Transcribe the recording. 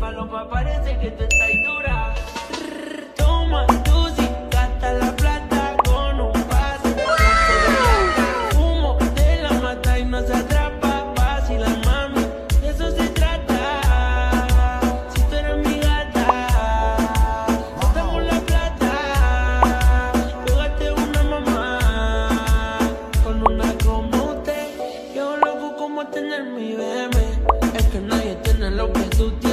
paloma, parece que tú estás dura. Toma tú si gasta la plata con un paso. Humo de la mata y no se atrapa fácil la mami. De eso se trata. Si tú eres mi gata, gastamos la plata. Pégate una mamá con una como usted. Yo loco como tener mi bebé. Es que nadie tiene lo que tú tienes.